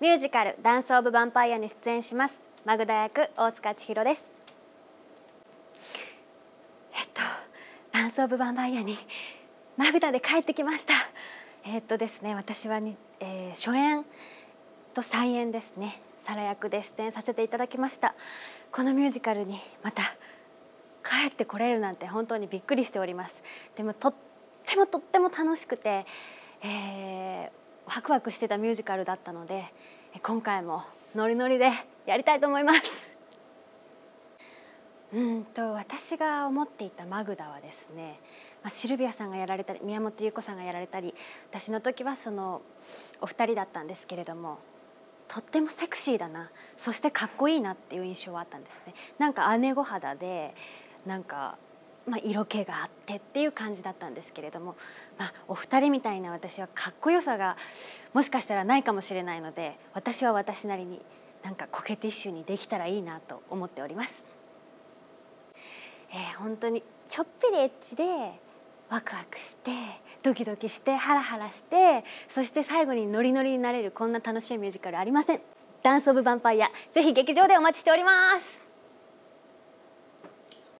ミュージカルダンスオブヴァンパイアに出演します。マグダ役大塚千尋です。えっとダンスオブヴァンパイアにマグダで帰ってきました。えっとですね私はに、えー、初演と再演ですね。サラ役で出演させていただきました。このミュージカルにまた帰ってこれるなんて本当にびっくりしております。でもとってもとっても楽しくて、えー、ワクワクしてたミュージカルだったので今回もノリノリでやりたいと思います。うんと私が思っていたマグダはですね、まあ、シルビアさんがやられたり宮本優子さんがやられたり私の時はそのお二人だったんですけれどもとってもセクシーだなそしてかっこいいなっていう印象はあったんですね。なんか姉御肌でなんかまあ、色気があってっていう感じだったんですけれども、まあ、お二人みたいな私はかっこよさがもしかしたらないかもしれないので私は私なりになんかコケティッシュにできたらいいなと思っております。えー、本当にちょっぴりエッチでワクワクしてドキドキしてハラハラしてそして最後にノリノリになれるこんな楽しいミュージカルありませんダンス・オブ・ヴァンパイアぜひ劇場でお待ちしております